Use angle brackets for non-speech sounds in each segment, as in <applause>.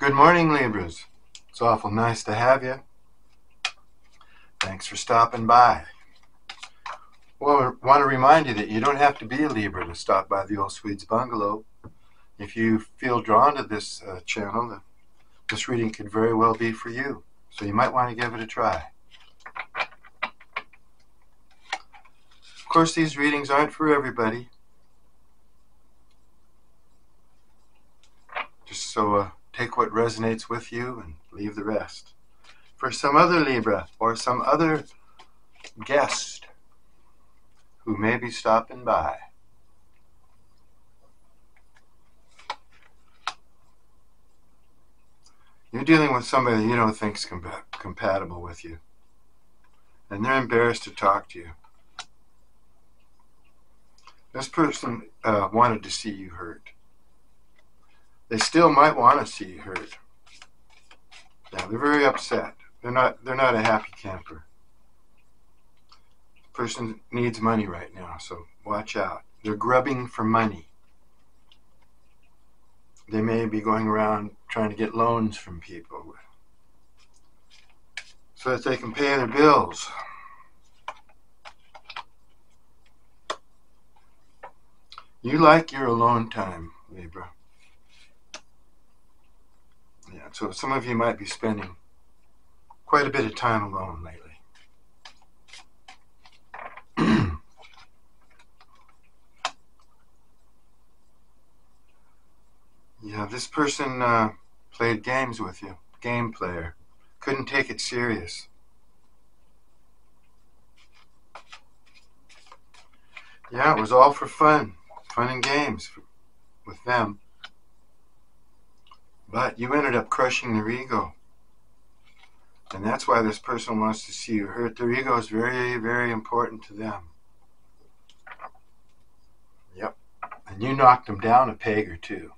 Good morning, Libras. It's awful nice to have you. Thanks for stopping by. Well, I want to remind you that you don't have to be a Libra to stop by the Old Swedes Bungalow. If you feel drawn to this uh, channel, this reading could very well be for you. So you might want to give it a try. Of course, these readings aren't for everybody. Just so uh, take what resonates with you and leave the rest. For some other Libra or some other guest who may be stopping by. You're dealing with somebody you don't think's compa- compatible with you, and they're embarrassed to talk to you. This person uh, wanted to see you hurt. They still might want to see hurt. Yeah, they're very upset. They're not. They're not a happy camper. The person needs money right now, so watch out. They're grubbing for money. They may be going around trying to get loans from people so that they can pay their bills. You like your alone time, Libra. Yeah, so some of you might be spending quite a bit of time alone lately. <clears throat> yeah, this person uh, played games with you, game player. Couldn't take it serious. Yeah, it was all for fun, fun and games with them. But you ended up crushing their ego. And that's why this person wants to see you hurt. Their ego is very, very important to them. Yep. And you knocked them down a peg or two.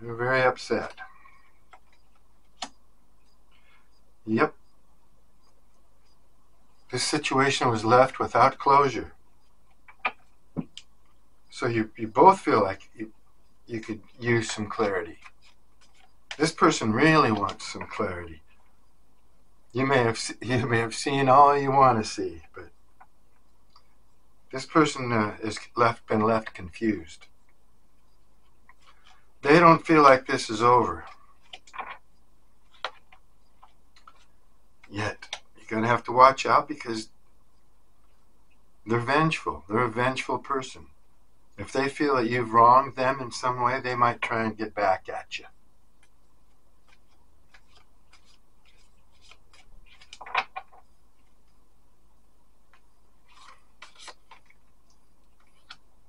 They're very upset. Yep. This situation was left without closure. So you, you both feel like you, you could use some clarity. This person really wants some clarity. You may have <laughs> you may have seen all you want to see, but this person uh, left been left confused. They don't feel like this is over. Yet you're gonna have to watch out because they're vengeful. They're a vengeful person. If they feel that you've wronged them in some way, they might try and get back at you.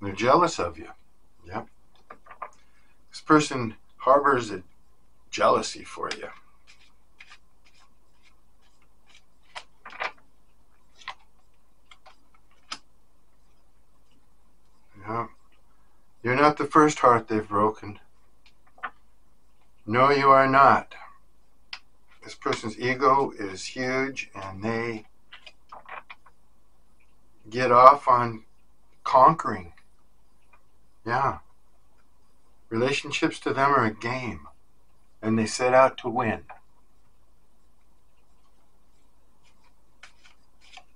They're jealous of you. Yep. This person harbors a jealousy for you. Yeah. You're not the first heart they've broken. No, you are not. This person's ego is huge and they get off on conquering. Yeah. Relationships to them are a game and they set out to win.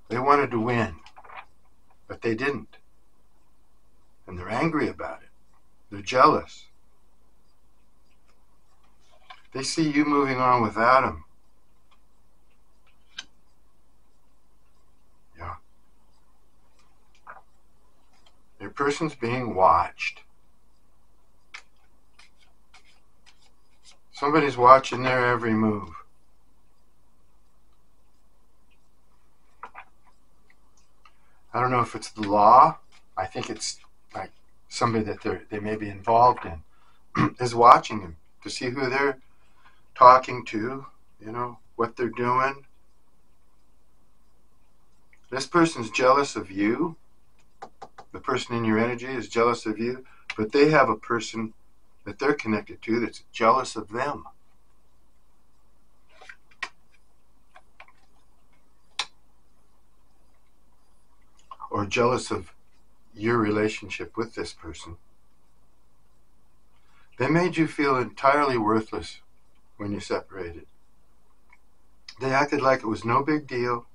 They wanted to win, but they didn't and they're angry about it. They're jealous. They see you moving on without them. Yeah. Your person's being watched. Somebody's watching their every move. I don't know if it's the law. I think it's somebody that they they may be involved in <clears throat> is watching them to see who they're talking to, you know, what they're doing. This person's jealous of you. The person in your energy is jealous of you, but they have a person that they're connected to that's jealous of them. Or jealous of your relationship with this person. They made you feel entirely worthless when you separated. They acted like it was no big deal,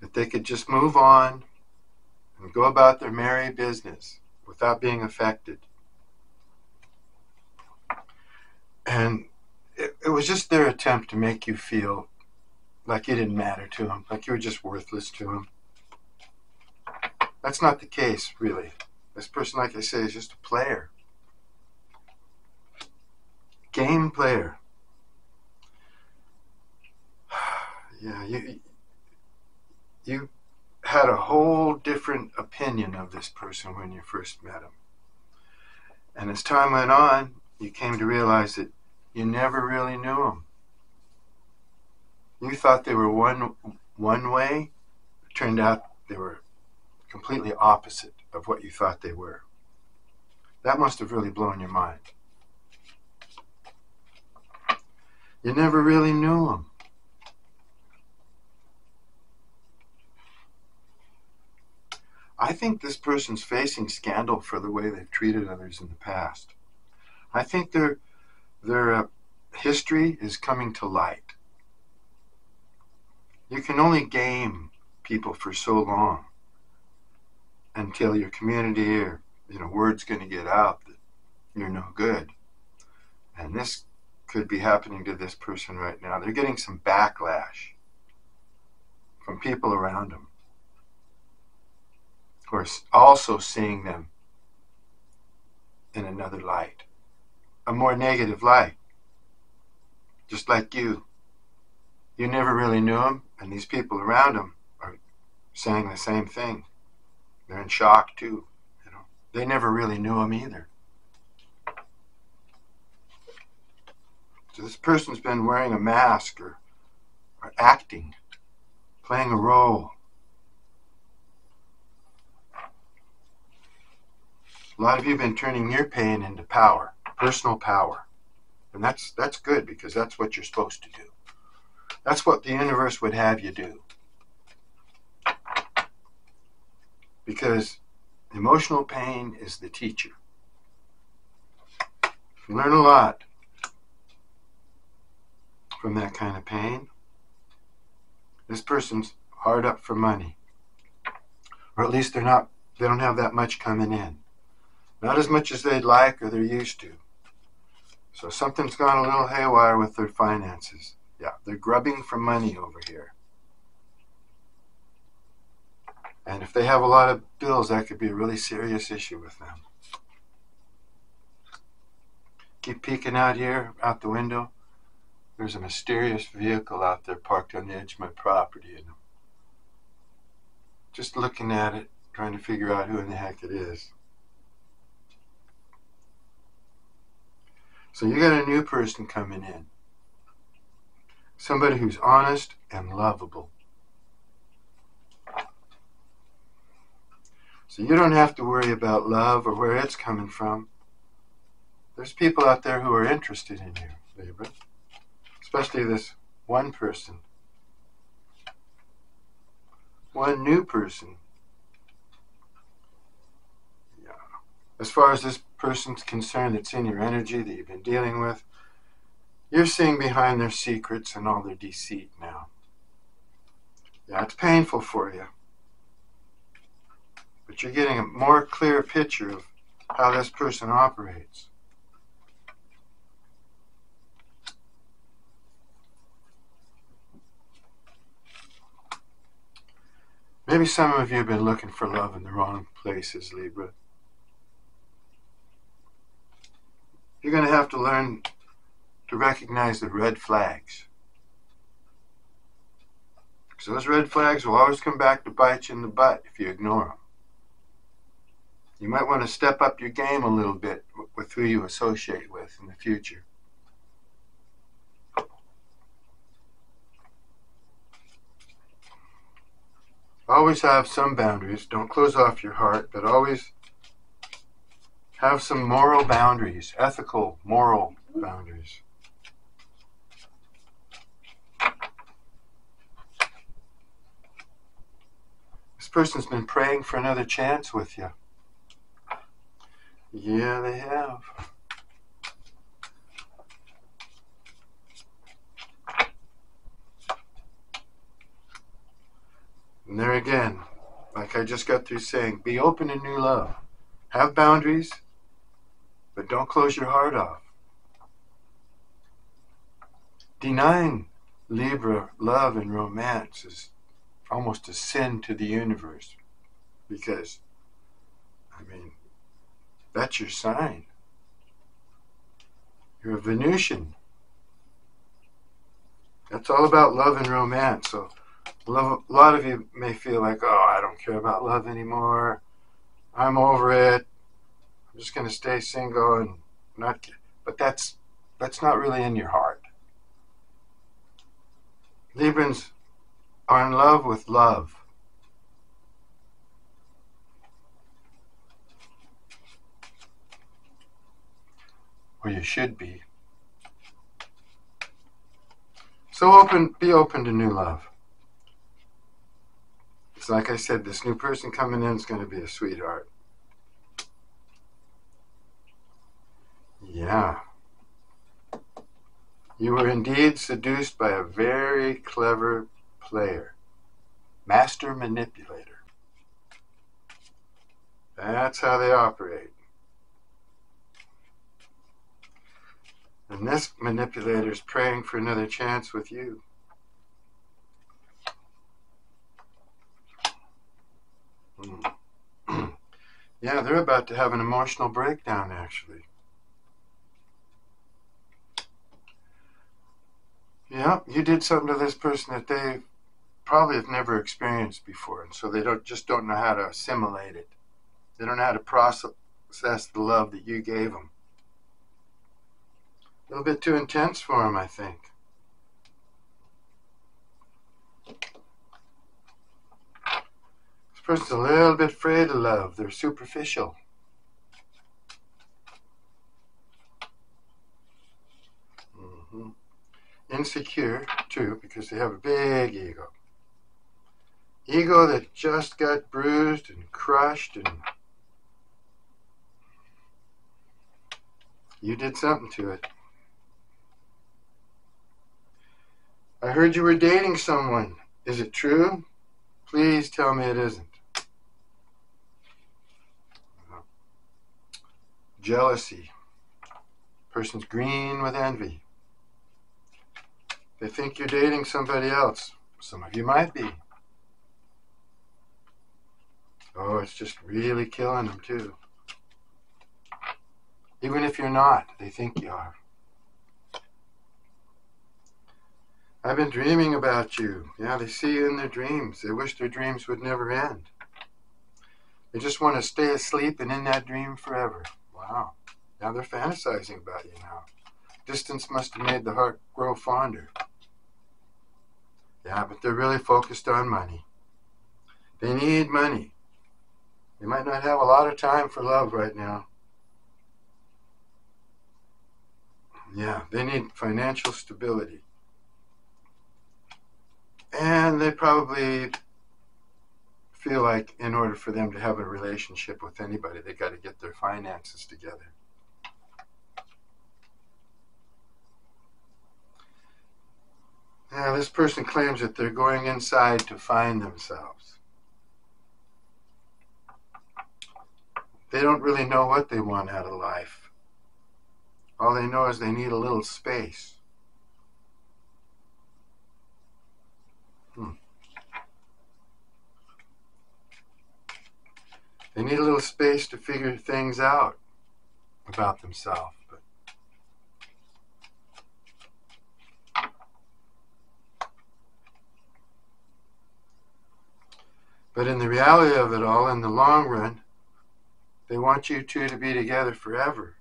that they could just move on and go about their merry business without being affected. And it, it was just their attempt to make you feel like you didn't matter to him, like you were just worthless to him. That's not the case, really. This person, like I say, is just a player. Game player. <sighs> yeah, you you had a whole different opinion of this person when you first met him. And as time went on, you came to realize that you never really knew them. You thought they were one one way. It turned out they were completely opposite of what you thought they were. That must have really blown your mind. You never really knew them. I think this person's facing scandal for the way they've treated others in the past. I think their their uh, history is coming to light. You can only game people for so long until your community or you know word's going to get out that you're no good. And this could be happening to this person right now. They're getting some backlash from people around them who are also seeing them in another light, a more negative light, just like you. You never really knew them, and these people around him are saying the same thing. They're in shock too. You know, they never really knew him either. So this person's been wearing a mask or, or acting, playing a role. A lot of you have been turning your pain into power, personal power. And that's that's good because that's what you're supposed to do. That's what the universe would have you do. because emotional pain is the teacher. You learn a lot from that kind of pain. This person's hard up for money. Or at least they're not they don't have that much coming in. Not as much as they'd like or they're used to. So something's gone a little haywire with their finances. Yeah, they're grubbing for money over here. And if they have a lot of bills, that could be a really serious issue with them. Keep peeking out here, out the window. There's a mysterious vehicle out there parked on the edge of my property. And just looking at it, trying to figure out who in the heck it is. So you got a new person coming in. Somebody who's honest and lovable. So you don't have to worry about love or where it's coming from. There's people out there who are interested in you, Libra. Especially this one person. One new person. Yeah. As far as this person's concerned it's in your energy that you've been dealing with, you're seeing behind their secrets and all their deceit now. Yeah, it's painful for you but you're getting a more clear picture of how this person operates. Maybe some of you have been looking for love in the wrong places, Libra. You're going to have to learn to recognize the red flags. Because those red flags will always come back to bite you in the butt if you ignore them you might want to step up your game a little bit with who you associate with in the future. Always have some boundaries. Don't close off your heart, but always have some moral boundaries, ethical, moral boundaries. Person's been praying for another chance with you. Yeah, they have. And there again, like I just got through saying, be open to new love. Have boundaries, but don't close your heart off. Denying Libra love and romance is almost a sin to the universe because, I mean, that's your sign. You're a Venusian. That's all about love and romance. So, love, a lot of you may feel like, oh, I don't care about love anymore. I'm over it. I'm just going to stay single and not. But that's that's not really in your heart. Librans are in love with love. Or you should be. So open, be open to new love. It's like I said, this new person coming in is going to be a sweetheart. Yeah. You were indeed seduced by a very clever player, master manipulator. That's how they operate. And this manipulator is praying for another chance with you. Hmm. <clears throat> yeah, they're about to have an emotional breakdown, actually. Yeah, you did something to this person that they probably have never experienced before, and so they don't just don't know how to assimilate it. They don't know how to process the love that you gave them. A little bit too intense for them, I think. This person's a little bit afraid of love. They're superficial. Mm-hmm. insecure too because they have a big ego. Ego that just got bruised and crushed and you did something to it. I heard you were dating someone. Is it true? Please tell me it isn't. Jealousy. Person's green with envy. They think you're dating somebody else. Some of you might be. Oh, it's just really killing them, too. Even if you're not, they think you are. I've been dreaming about you. Yeah, they see you in their dreams. They wish their dreams would never end. They just want to stay asleep and in that dream forever. Wow. Now they're fantasizing about you now. Distance must have made the heart grow fonder. Yeah, but they're really focused on money. They need money. They might not have a lot of time for love right now. Yeah, they need financial stability. And they probably feel like in order for them to have a relationship with anybody, they got to get their finances together. Now, this person claims that they're going inside to find themselves. They don't really know what they want out of life. All they know is they need a little space. Hmm. They need a little space to figure things out about themselves. But in the reality of it all, in the long run, they want you two to be together forever.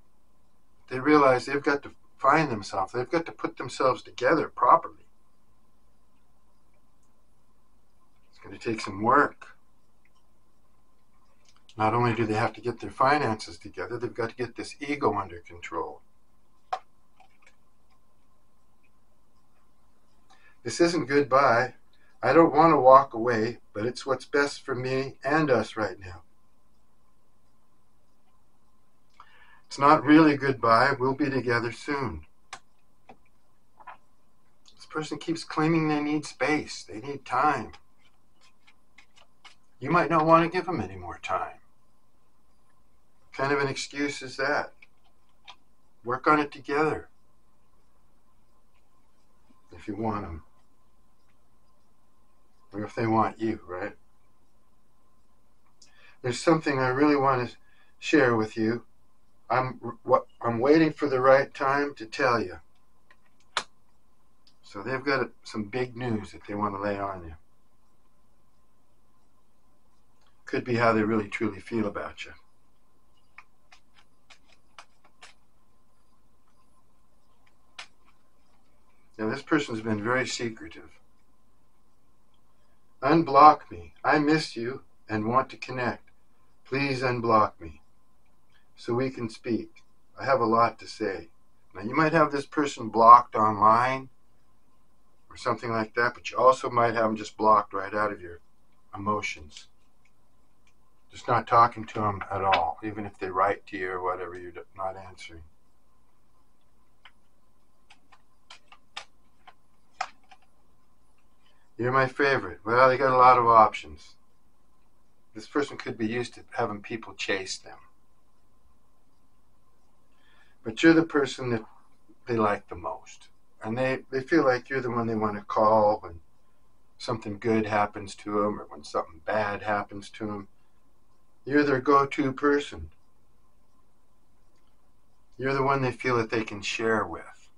They realize they've got to find themselves, they've got to put themselves together properly. It's going to take some work. Not only do they have to get their finances together, they've got to get this ego under control. This isn't goodbye. I don't want to walk away, but it's what's best for me and us right now. It's not really goodbye. We'll be together soon. This person keeps claiming they need space, they need time. You might not want to give them any more time. What kind of an excuse is that? Work on it together if you want them. Or if they want you, right? There's something I really want to share with you. I'm I'm waiting for the right time to tell you. So they've got some big news that they want to lay on you. Could be how they really truly feel about you. Now, this person's been very secretive. Unblock me. I miss you and want to connect. Please unblock me so we can speak. I have a lot to say. Now, you might have this person blocked online or something like that, but you also might have them just blocked right out of your emotions. Just not talking to them at all, even if they write to you or whatever, you're not answering. You're my favorite. Well, they got a lot of options. This person could be used to having people chase them. But you're the person that they like the most. And they, they feel like you're the one they want to call when something good happens to them or when something bad happens to them. You're their go to person. You're the one they feel that they can share with.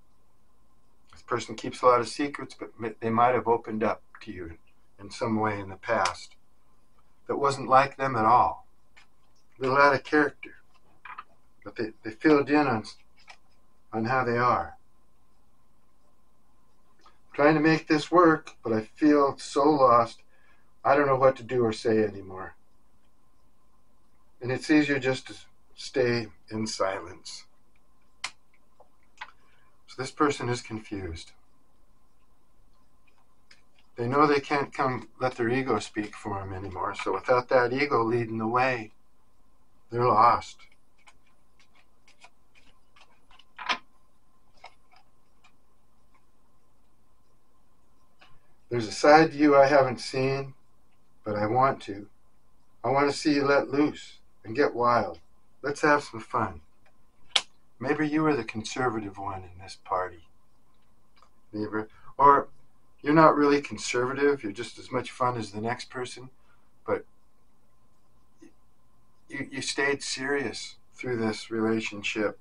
This person keeps a lot of secrets, but they might have opened up to you in some way in the past that wasn't like them at all. A little out of character. But they, they filled in on, on how they are. I'm trying to make this work, but I feel so lost. I don't know what to do or say anymore. And it's easier just to stay in silence. So this person is confused. They know they can't come let their ego speak for them anymore. So without that ego leading the way, they're lost. There's a side to you I haven't seen, but I want to. I want to see you let loose and get wild. Let's have some fun. Maybe you are the conservative one in this party. Maybe. Or you're not really conservative. You're just as much fun as the next person, but you, you stayed serious through this relationship,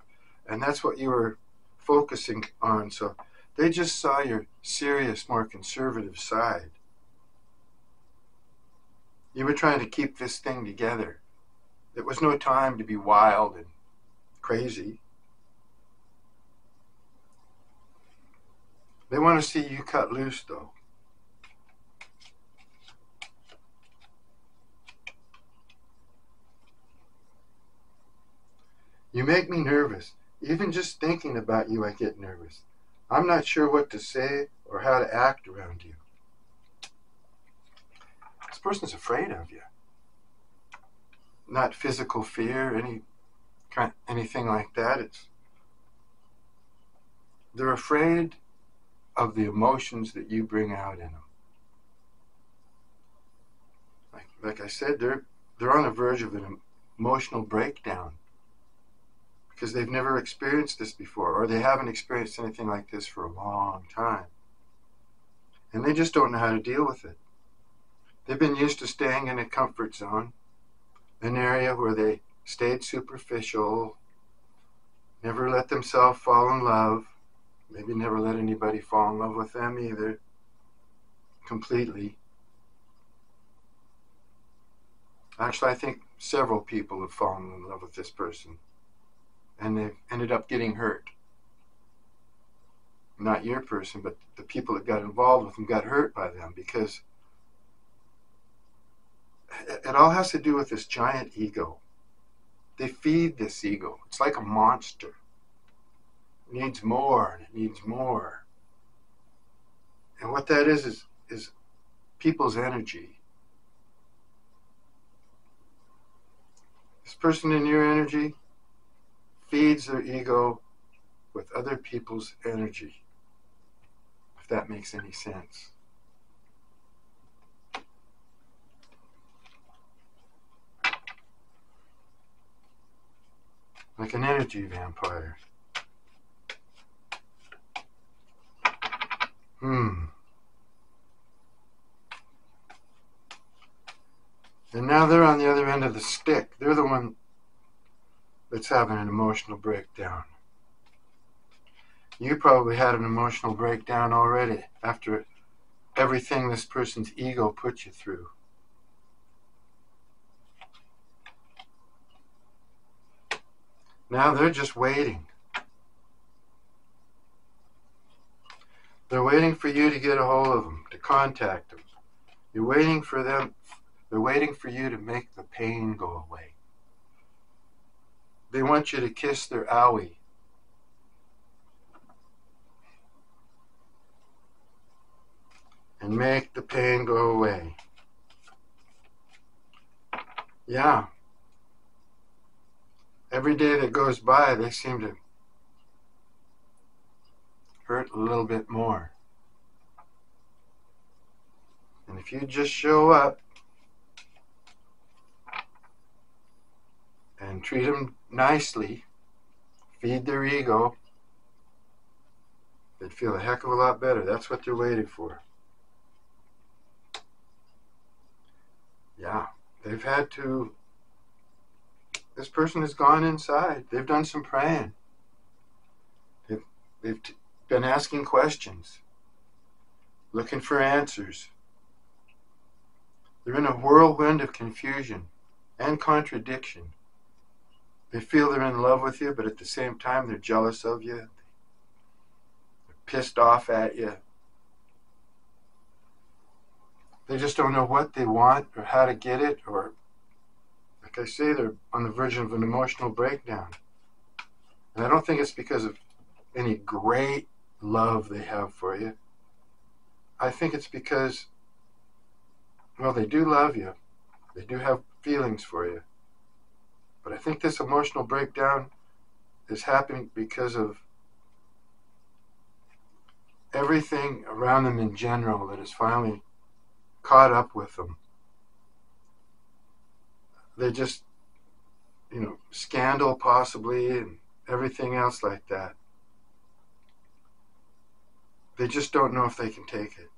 and that's what you were focusing on. So they just saw your serious, more conservative side. You were trying to keep this thing together. There was no time to be wild and crazy. They want to see you cut loose, though. You make me nervous. Even just thinking about you, I get nervous. I'm not sure what to say or how to act around you. This person's afraid of you. Not physical fear, any kind, anything like that. It's they're afraid of the emotions that you bring out in them. Like, like I said, they're they're on the verge of an emotional breakdown because they've never experienced this before, or they haven't experienced anything like this for a long time, and they just don't know how to deal with it. They've been used to staying in a comfort zone, an area where they stayed superficial, never let themselves fall in love, maybe never let anybody fall in love with them either completely. Actually, I think several people have fallen in love with this person and they've ended up getting hurt. Not your person, but the people that got involved with them got hurt by them because it all has to do with this giant ego. They feed this ego. It's like a monster It needs more and it needs more. And what that is is is people's energy. This person in your energy feeds their ego with other people's energy, if that makes any sense. Like an energy vampire. Hmm. And now they're on the other end of the stick. They're the one that's having an emotional breakdown. You probably had an emotional breakdown already after everything this person's ego put you through. Now they're just waiting. They're waiting for you to get a hold of them, to contact them. You're waiting for them, they're waiting for you to make the pain go away. They want you to kiss their owie. And make the pain go away. Yeah. Every day that goes by, they seem to hurt a little bit more. And if you just show up and treat them nicely, feed their ego, they'd feel a heck of a lot better. That's what they're waiting for. Yeah, they've had to. This person has gone inside. They've done some praying. They've, they've been asking questions, looking for answers. They're in a whirlwind of confusion and contradiction. They feel they're in love with you, but at the same time, they're jealous of you. They're pissed off at you. They just don't know what they want or how to get it, or, like I say, they're on the verge of an emotional breakdown. And I don't think it's because of any great love they have for you. I think it's because, well, they do love you, they do have feelings for you. But I think this emotional breakdown is happening because of everything around them in general that is finally caught up with them. They just, you know, scandal possibly and everything else like that. They just don't know if they can take it.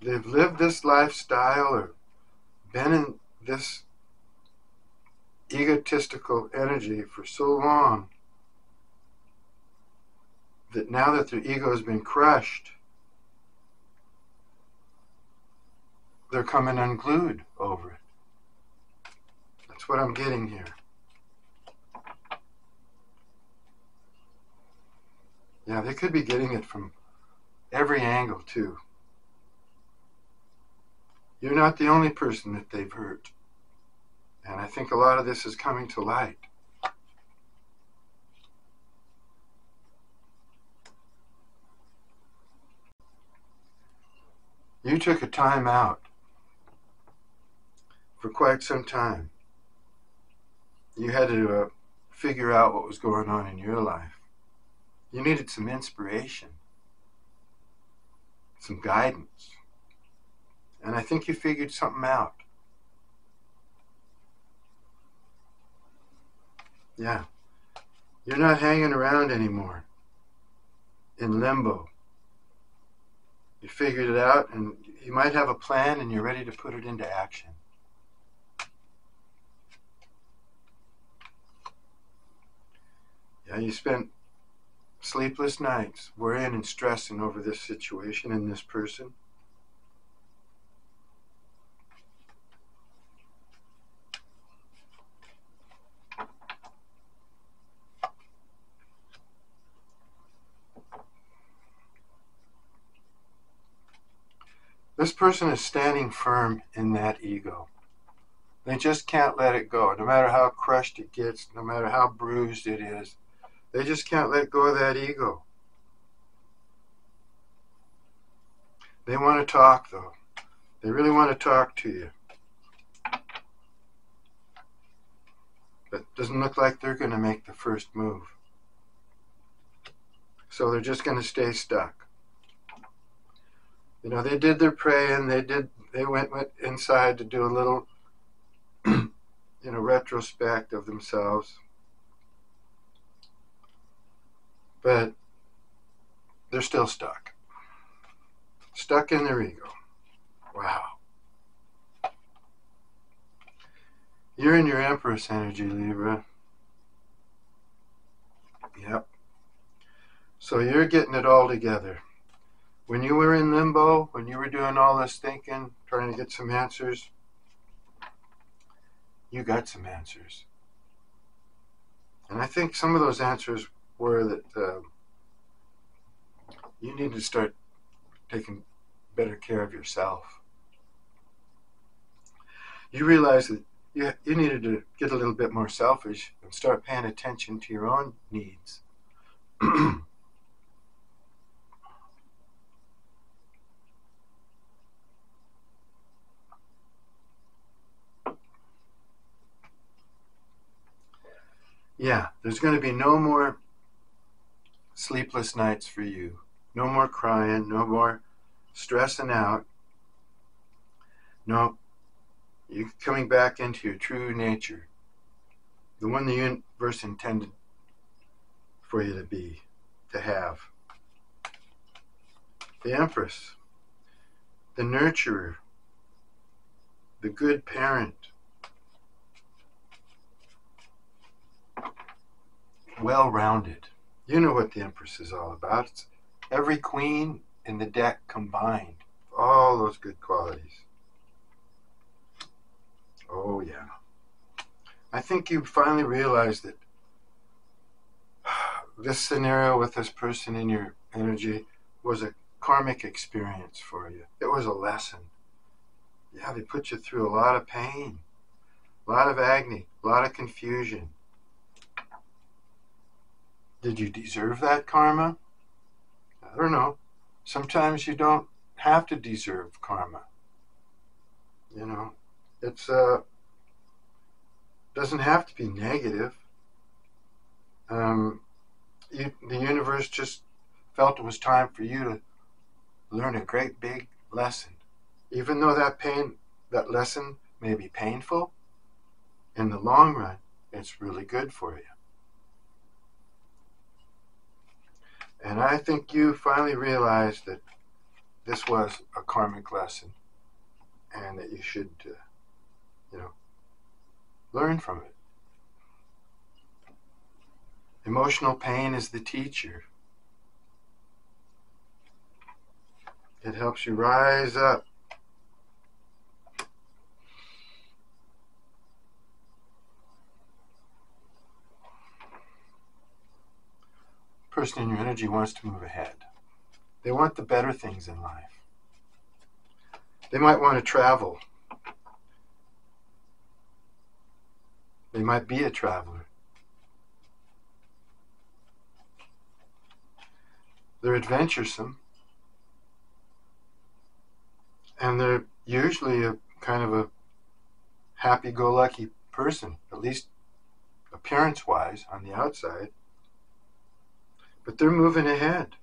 They've lived this lifestyle or been in this egotistical energy for so long that now that their ego has been crushed, they're coming unglued over it. That's what I'm getting here. Yeah, they could be getting it from every angle, too. You're not the only person that they've hurt. And I think a lot of this is coming to light. You took a time out for quite some time. You had to uh, figure out what was going on in your life. You needed some inspiration, some guidance. And I think you figured something out. Yeah. You're not hanging around anymore in limbo. You figured it out, and you might have a plan, and you're ready to put it into action. Yeah, you spent sleepless nights worrying and stressing over this situation and this person. This person is standing firm in that ego. They just can't let it go. No matter how crushed it gets, no matter how bruised it is, they just can't let go of that ego. They want to talk, though. They really want to talk to you. But it doesn't look like they're going to make the first move. So they're just going to stay stuck. You know, they did their praying. They did. They went, went inside to do a little, <clears throat> you know, retrospect of themselves. But they're still stuck. Stuck in their ego. Wow. You're in your Empress energy, Libra. Yep. So you're getting it all together. When you were in limbo, when you were doing all this thinking, trying to get some answers, you got some answers. And I think some of those answers were that uh, you need to start taking better care of yourself. You realize that you, you needed to get a little bit more selfish and start paying attention to your own needs. <clears throat> yeah, there's going to be no more sleepless nights for you. No more crying, no more stressing out. No, you're coming back into your true nature, the one the universe intended for you to be, to have. The Empress, the nurturer, the good parent, well rounded. You know what the Empress is all about. It's every queen in the deck combined. All those good qualities. Oh, yeah. I think you finally realized that <sighs> this scenario with this person in your energy was a karmic experience for you. It was a lesson. Yeah, they put you through a lot of pain, a lot of agony, a lot of confusion. Did you deserve that karma? I don't know. Sometimes you don't have to deserve karma. You know, it's uh doesn't have to be negative. Um, you, the universe just felt it was time for you to learn a great big lesson. Even though that pain, that lesson may be painful, in the long run, it's really good for you. And I think you finally realized that this was a karmic lesson and that you should, uh, you know, learn from it. Emotional pain is the teacher. It helps you rise up person in your energy wants to move ahead. They want the better things in life. They might want to travel. They might be a traveler. They're adventuresome. And they're usually a kind of a happy go lucky person, at least appearance wise on the outside. But they're moving ahead.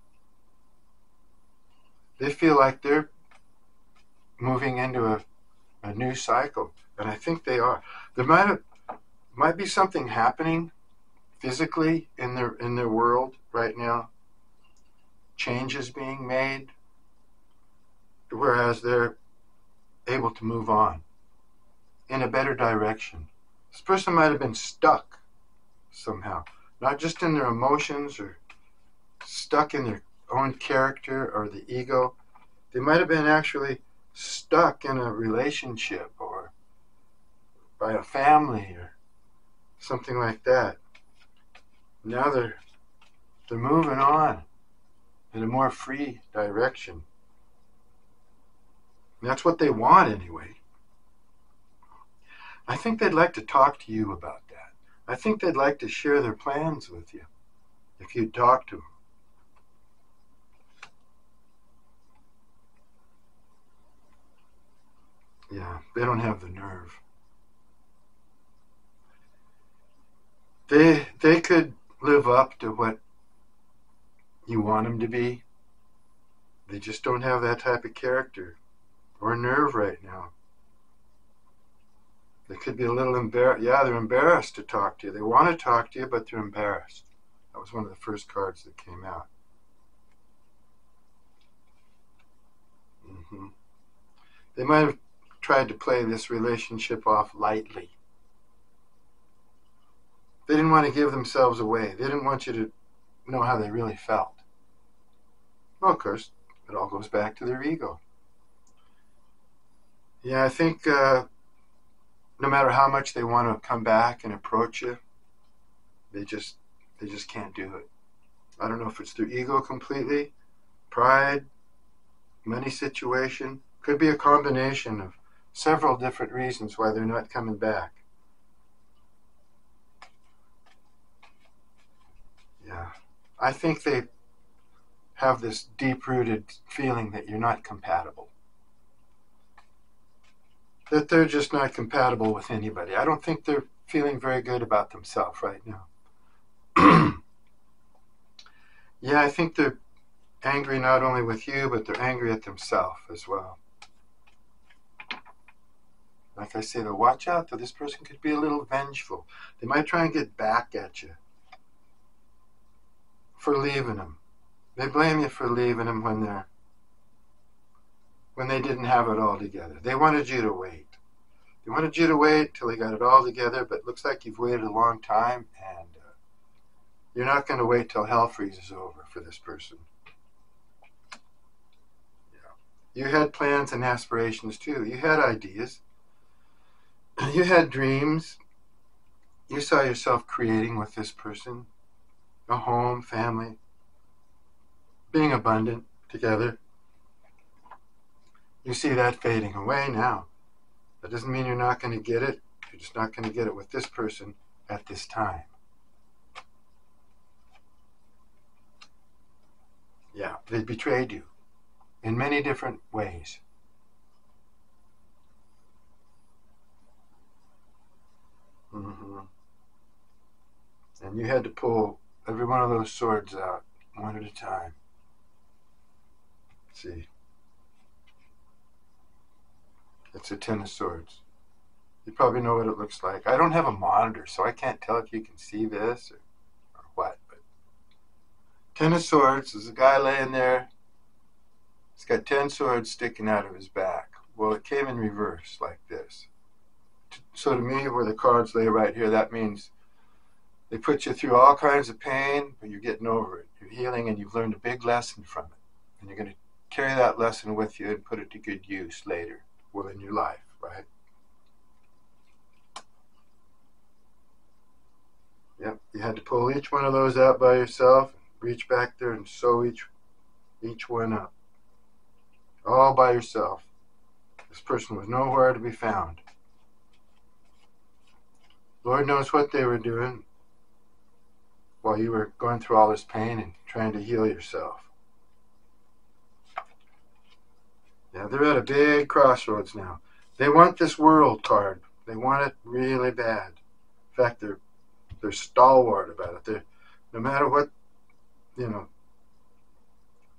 They feel like they're moving into a, a new cycle. And I think they are. There might have, might be something happening physically in their in their world right now. Changes being made, whereas they're able to move on in a better direction. This person might have been stuck somehow, not just in their emotions or stuck in their own character or the ego. They might have been actually stuck in a relationship or by a family or something like that. Now they're they're moving on in a more free direction. And that's what they want anyway. I think they'd like to talk to you about that. I think they'd like to share their plans with you if you talk to them. Yeah, they don't have the nerve. They they could live up to what you want them to be. They just don't have that type of character or nerve right now. They could be a little embarrassed. Yeah, they're embarrassed to talk to you. They want to talk to you, but they're embarrassed. That was one of the first cards that came out. hmm They might have tried to play this relationship off lightly. They didn't want to give themselves away. They didn't want you to know how they really felt. Well, of course, it all goes back to their ego. Yeah, I think uh, no matter how much they want to come back and approach you, they just they just can't do it. I don't know if it's their ego completely, pride, money situation. Could be a combination of several different reasons why they're not coming back. Yeah. I think they have this deep rooted feeling that you're not compatible. That they're just not compatible with anybody. I don't think they're feeling very good about themselves right now. <clears throat> yeah, I think they're angry not only with you, but they're angry at themselves as well. Like I say, though, watch out, though. This person could be a little vengeful. They might try and get back at you for leaving them. They blame you for leaving them when they're when they didn't have it all together. They wanted you to wait. They wanted you to wait till they got it all together, but it looks like you've waited a long time, and uh, you're not going to wait till hell freezes over for this person. Yeah. You had plans and aspirations too. You had ideas. You had dreams. You saw yourself creating with this person a home, family, being abundant together. You see that fading away now. That doesn't mean you're not going to get it. You're just not going to get it with this person at this time. Yeah, they betrayed you in many different ways. Mm-hmm. And you had to pull every one of those swords out one at a time. Let's see. It's a Ten of Swords. You probably know what it looks like. I don't have a monitor, so I can't tell if you can see this or, or what. But Ten of Swords There's a guy laying there. He's got ten swords sticking out of his back. Well, it came in reverse like this. So to me, where the cards lay right here, that means they put you through all kinds of pain, but you're getting over it. You're healing, and you've learned a big lesson from it. And you're going to carry that lesson with you and put it to good use later, well, in your life, right? Yep, you had to pull each one of those out by yourself, reach back there and sew each each one up. All by yourself. This person was nowhere to be found. Lord knows what they were doing while you were going through all this pain and trying to heal yourself. Yeah, they're at a big crossroads now. They want this world card. They want it really bad. In fact, they're they're stalwart about it. They're, no matter what, you know,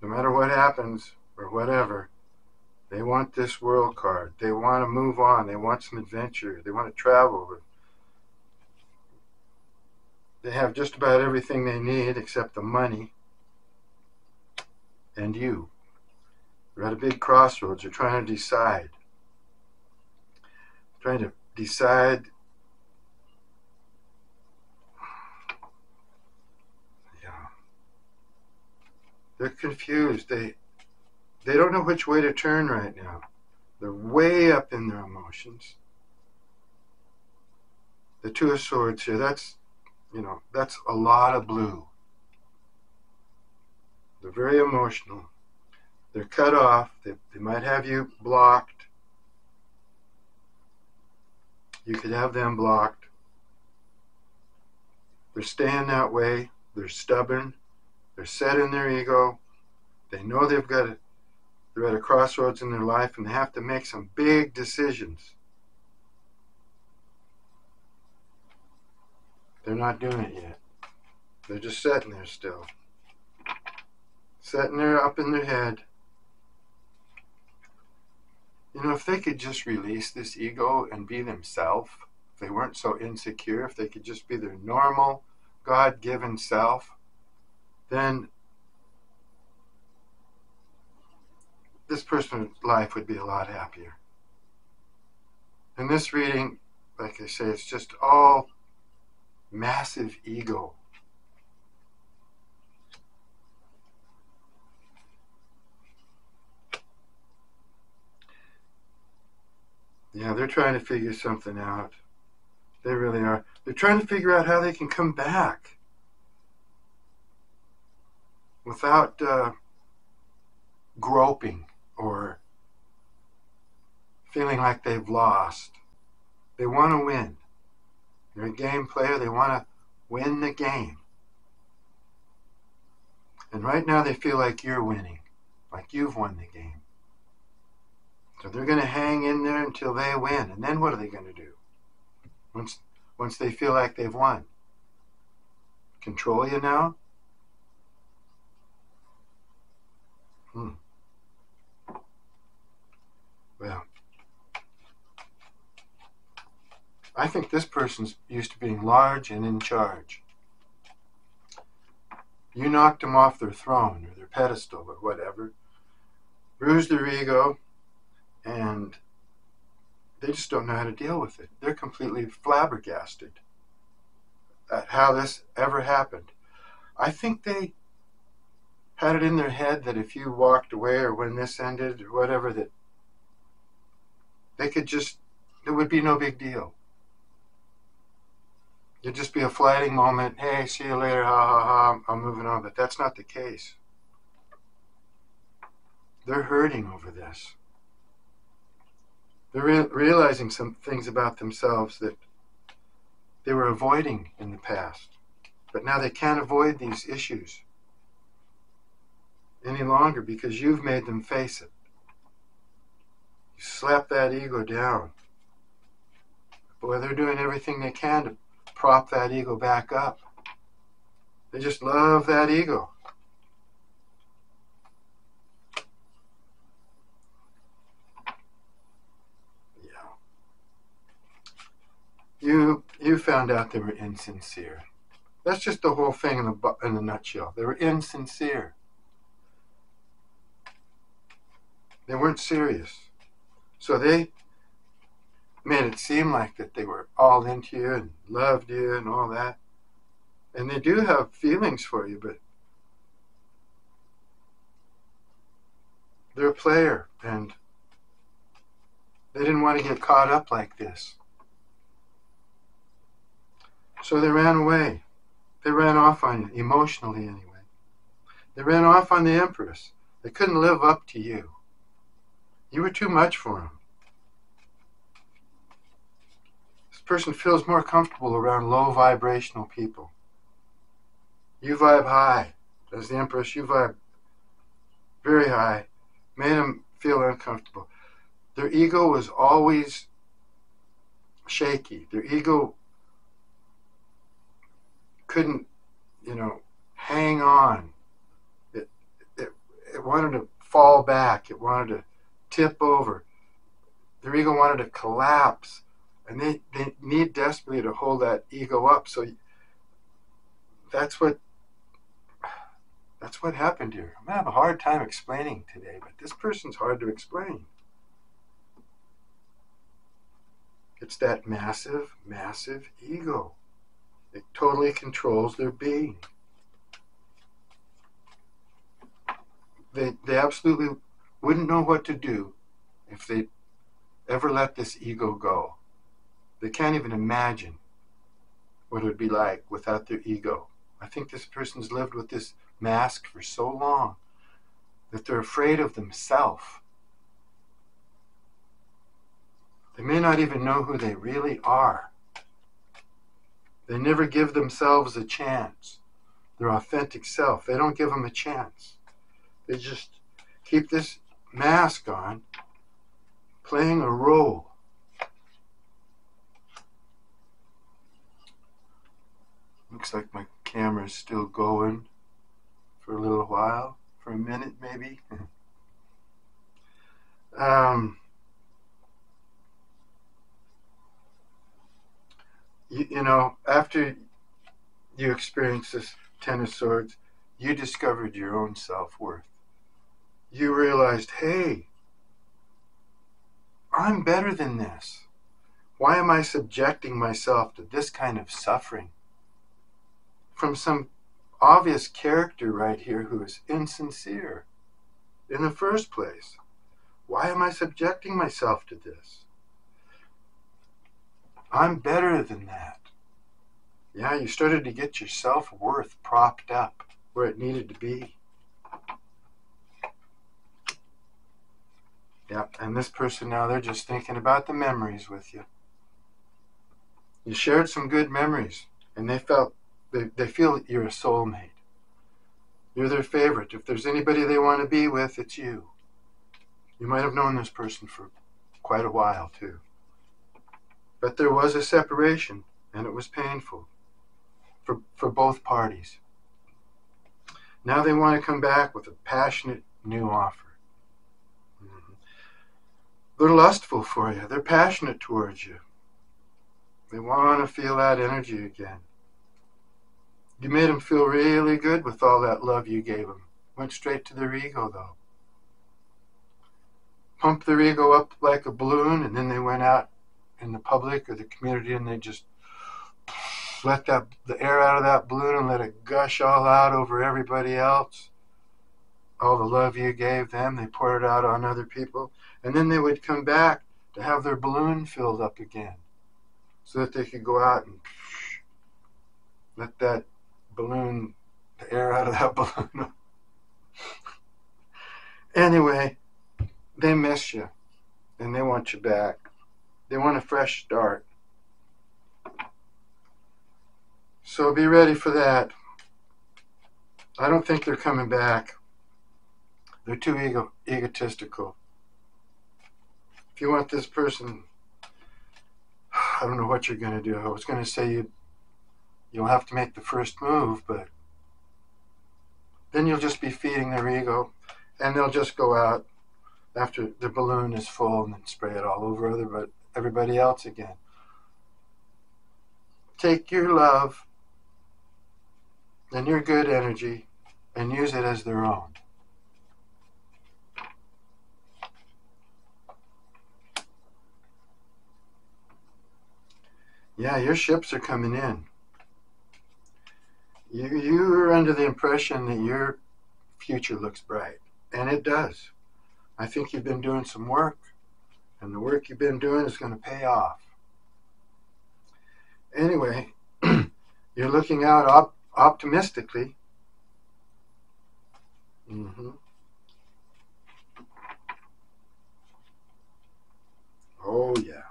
no matter what happens or whatever, they want this world card. They want to move on. They want some adventure. They want to travel. They have just about everything they need except the money and you. You're at a big crossroads. You're trying to decide. Trying to decide. Yeah. They're confused. They they don't know which way to turn right now. They're way up in their emotions. The Two of Swords here, that's you know, that's a lot of blue. They're very emotional. They're cut off. They, they might have you blocked. You could have them blocked. They're staying that way. They're stubborn. They're set in their ego. They know they've got they're at a crossroads in their life and they have to make some big decisions. They're not doing it yet. They're just sitting there still. Sitting there up in their head. You know, if they could just release this ego and be themselves, if they weren't so insecure, if they could just be their normal, God given self, then this person's life would be a lot happier. In this reading, like I say, it's just all massive ego. Yeah, they're trying to figure something out. They really are. They're trying to figure out how they can come back without uh, groping or feeling like they've lost. They want to win. They're a game player. They want to win the game. And right now they feel like you're winning, like you've won the game. So they're going to hang in there until they win. And then what are they going to do? Once, once they feel like they've won. Control you now? Hmm. Well, I think this person's used to being large and in charge. You knocked them off their throne or their pedestal or whatever, bruised their ego, and they just don't know how to deal with it. They're completely flabbergasted at how this ever happened. I think they had it in their head that if you walked away or when this ended or whatever, that they could just, it would be no big deal. It'd just be a flighting moment. Hey, see you later. Ha ha ha. I'm moving on. But that's not the case. They're hurting over this. They're re- realizing some things about themselves that they were avoiding in the past. But now they can't avoid these issues any longer because you've made them face it. You slap that ego down. Boy, they're doing everything they can to prop that ego back up. They just love that ego. Yeah. You you found out they were insincere. That's just the whole thing in the in a nutshell. They were insincere. They weren't serious. So they made it seem like that they were all into you and loved you and all that. And they do have feelings for you, but they're a player and they didn't want to get caught up like this. So they ran away. They ran off on you, emotionally anyway. They ran off on the Empress. They couldn't live up to you. You were too much for them. This person feels more comfortable around low vibrational people. You vibe high. As the Empress, you vibe very high. Made them feel uncomfortable. Their ego was always shaky. Their ego couldn't, you know, hang on. It, it, it wanted to fall back. It wanted to tip over. Their ego wanted to collapse. And they, they need desperately to hold that ego up. So that's what that's what happened here. I'm gonna have a hard time explaining today, but this person's hard to explain. It's that massive, massive ego. It totally controls their being. They, they absolutely wouldn't know what to do if they ever let this ego go. They can't even imagine what it would be like without their ego. I think this person's lived with this mask for so long that they're afraid of themselves. They may not even know who they really are. They never give themselves a chance, their authentic self. They don't give them a chance. They just keep this mask on, playing a role. Looks like my camera's still going for a little while, for a minute maybe. <laughs> um, you, you know, after you experience this Ten of Swords, you discovered your own self worth. You realized, hey, I'm better than this. Why am I subjecting myself to this kind of suffering? From some obvious character right here who is insincere in the first place. Why am I subjecting myself to this? I'm better than that. Yeah, you started to get your self worth propped up where it needed to be. Yep, and this person now, they're just thinking about the memories with you. You shared some good memories, and they felt they, they feel you're a soulmate. You're their favorite. If there's anybody they want to be with, it's you. You might have known this person for quite a while, too. But there was a separation, and it was painful for, for both parties. Now they want to come back with a passionate new offer. Mm-hmm. They're lustful for you, they're passionate towards you. They want to feel that energy again. You made them feel really good with all that love you gave them. Went straight to their ego, though. Pumped their ego up like a balloon, and then they went out in the public or the community and they just let that the air out of that balloon and let it gush all out over everybody else. All the love you gave them, they poured it out on other people. And then they would come back to have their balloon filled up again so that they could go out and let that balloon, the air out of that <laughs> balloon. anyway, they miss you and they want you back. They want a fresh start. So be ready for that. I don't think they're coming back. They're too ego- egotistical. If you want this person, <sighs> I don't know what you're going to do. I was going to say you you'll have to make the first move, but then you'll just be feeding their ego, and they'll just go out after the balloon is full and then spray it all over other, but everybody else again. Take your love and your good energy and use it as their own. Yeah, your ships are coming in. You, you're under the impression that your future looks bright, and it does. I think you've been doing some work, and the work you've been doing is going to pay off. Anyway, <clears throat> you're looking out op- optimistically. Mm-hmm. Oh, yeah.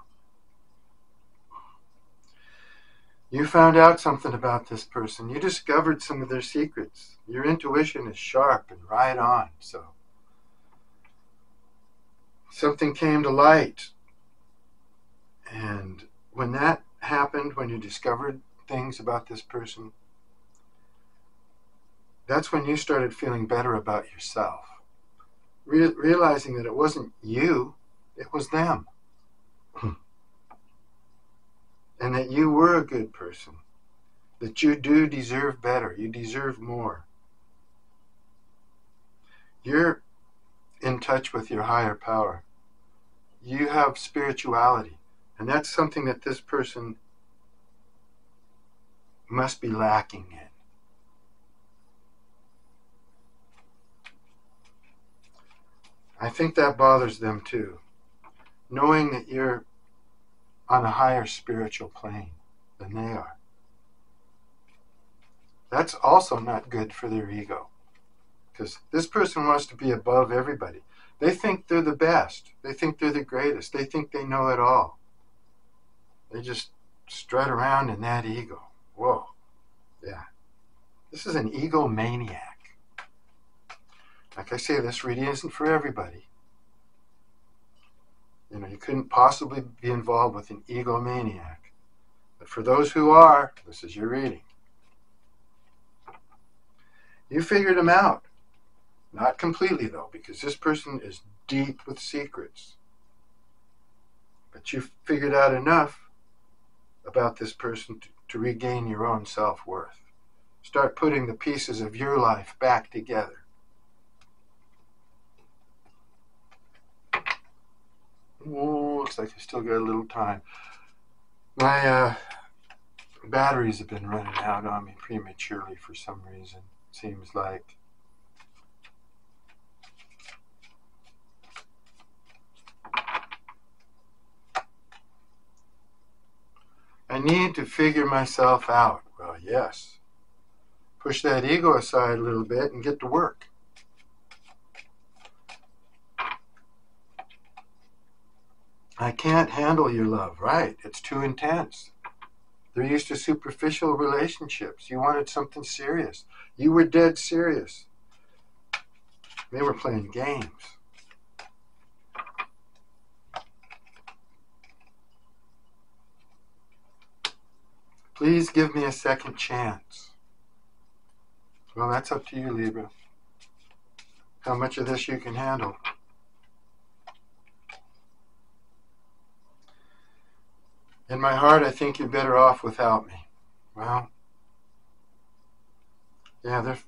You found out something about this person. You discovered some of their secrets. Your intuition is sharp and right on, so something came to light. And when that happened, when you discovered things about this person, that's when you started feeling better about yourself. Re- realizing that it wasn't you, it was them. <clears throat> and that you were a good person. That you do deserve better. You deserve more. You're in touch with your higher power you have spirituality. And that's something that this person must be lacking in. I think that bothers them too. Knowing that you're on a higher spiritual plane than they are. That's also not good for their ego. Because this person wants to be above everybody. They think they're the best. They think they're the greatest. They think they know it all. They just strut around in that ego. Whoa. Yeah. This is an egomaniac. Like I say, this reading isn't for everybody. You know, he couldn't possibly be involved with an egomaniac. But for those who are, this is your reading. You figured him out. Not completely, though, because this person is deep with secrets. But you figured out enough about this person to, to regain your own self worth. Start putting the pieces of your life back together. Oh, looks like I still got a little time. My uh, batteries have been running out on me prematurely for some reason. Seems like. I need to figure myself out. Well, yes. Push that ego aside a little bit and get to work. I can't handle your love, right? It's too intense. They're used to superficial relationships. You wanted something serious. You were dead serious. They were playing games. Please give me a second chance. Well, that's up to you, Libra. How much of this you can handle. In my heart, I think you're better off without me. Well, yeah, they're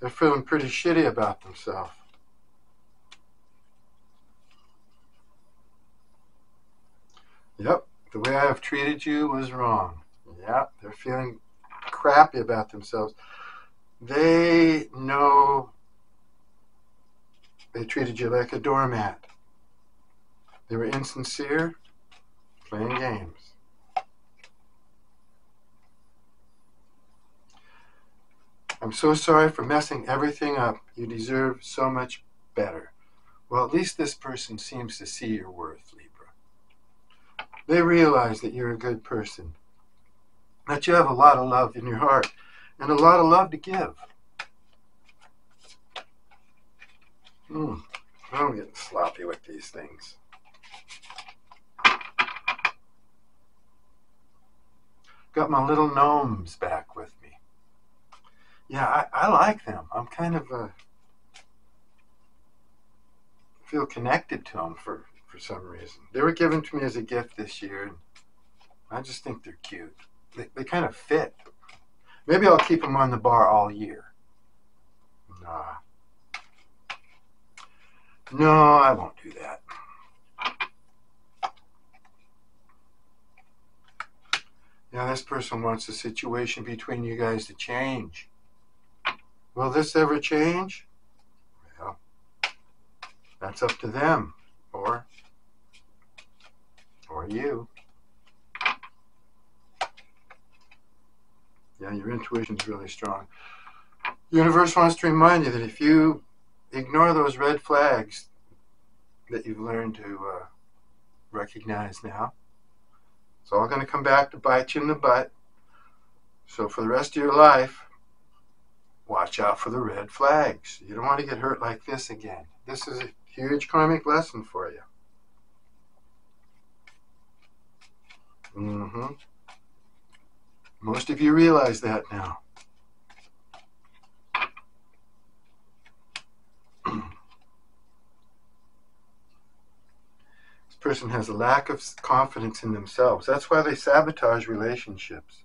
they're feeling pretty shitty about themselves. Yep, the way I have treated you was wrong. Yep, they're feeling crappy about themselves. They know they treated you like a doormat. They were insincere playing games. I'm so sorry for messing everything up. You deserve so much better. Well, at least this person seems to see your worth, Libra. They realize that you're a good person, that you have a lot of love in your heart, and a lot of love to give. Hmm. I'm getting sloppy with these things. Got my little gnomes back with me. Yeah, I, I like them. I'm kind of feel connected to them for, for some reason. They were given to me as a gift this year, and I just think they're cute. They, they kind of fit. Maybe I'll keep them on the bar all year. Nah. No, I won't do that. Now, this person wants the situation between you guys to change. Will this ever change? Well, that's up to them, or, or you. Yeah, your intuition's really strong. The universe wants to remind you that if you ignore those red flags that you've learned to uh, recognize now, it's all going to come back to bite you in the butt. So for the rest of your life, watch out for the red flags. You don't want to get hurt like this again. This is a huge karmic lesson for you. Mm-hmm. Most of you realize that now. Person has a lack of confidence in themselves. That's why they sabotage relationships.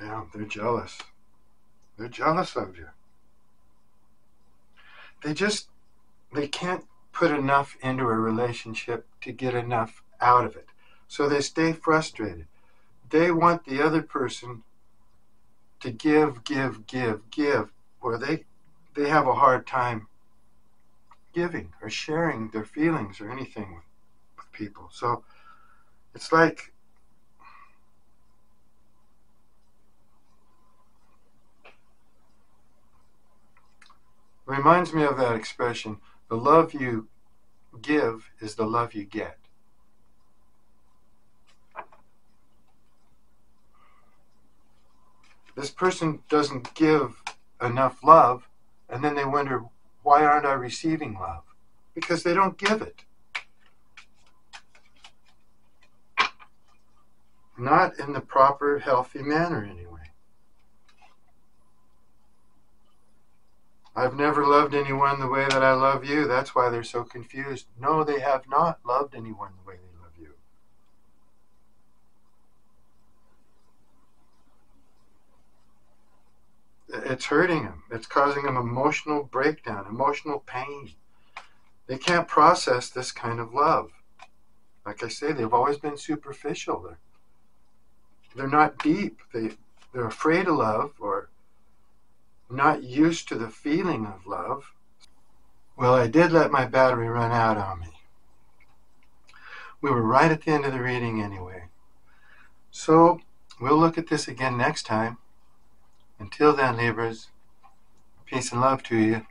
Yeah, they're jealous. They're jealous of you. They just they can't put enough into a relationship to get enough out of it. So they stay frustrated they want the other person to give, give, give, give, or they they have a hard time giving or sharing their feelings or anything with, with people. So it's like reminds me of that expression the love you give is the love you get. This person doesn't give enough love, and then they wonder, why aren't I receiving love? Because they don't give it. Not in the proper, healthy manner, anyway. I've never loved anyone the way that I love you. That's why they're so confused. No, they have not loved anyone the way they love you. It's hurting them. It's causing them emotional breakdown, emotional pain. They can't process this kind of love. Like I say, they've always been superficial. They're, they're not deep. They, they're afraid of love or not used to the feeling of love. Well, I did let my battery run out on me. We were right at the end of the reading anyway. So, we'll look at this again next time. Until then, Libras, peace and love to you.